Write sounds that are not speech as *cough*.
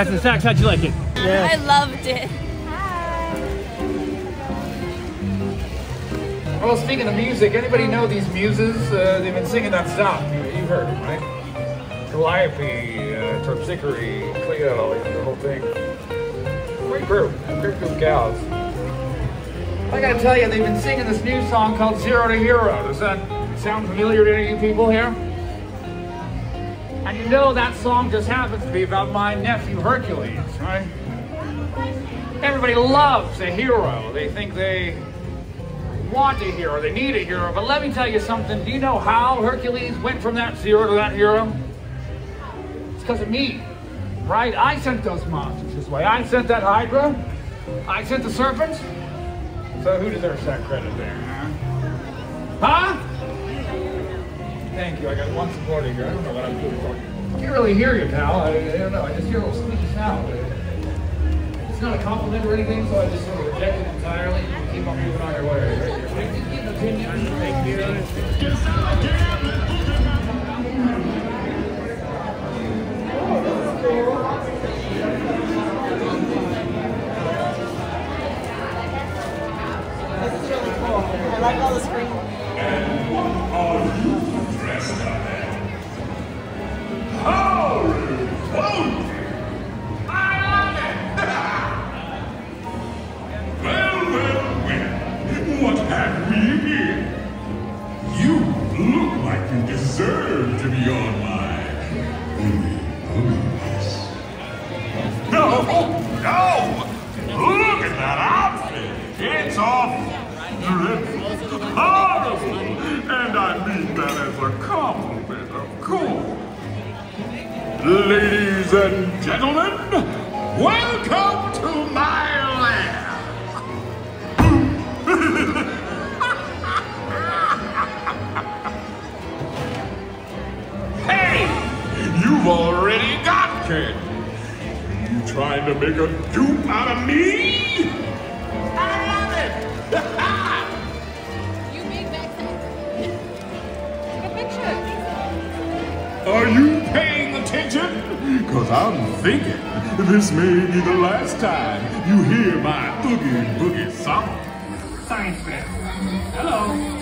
awesome. All right, Hudson how'd you like it? Yeah. I loved it. Well, speaking of music, anybody know these muses? Uh, they've been singing that song. You, you've heard it, right? Calliope, uh, Terpsichore, Clio, you know, the whole thing. Great group, great group of gals. I gotta tell you, they've been singing this new song called Zero to Hero. Does that sound familiar to any of you people here? And you know that song just happens to be about my nephew Hercules, right? Everybody loves a hero. They think they want a hero, they need a hero. But let me tell you something. Do you know how Hercules went from that zero to that hero? It's because of me, right? I sent those monsters this way. I sent that Hydra. I sent the serpents. So who deserves that credit there, huh? Huh? Thank you. I got one supporter here. I don't know what I'm doing for you. I can't really hear you, pal. I, I don't know. I just hear a little squeaky sound. It's not a compliment or anything, so I just sort of reject it entirely. You keep on moving on your way. Right? Just give an opinion. Thank you. I like all the screen. Ladies and gentlemen, welcome to my land. *laughs* Hey, you've already got candy. You trying to make a dupe out of me? Attention? Cause I'm thinking this may be the last time you hear my Oogie Boogie song. Science. Hello.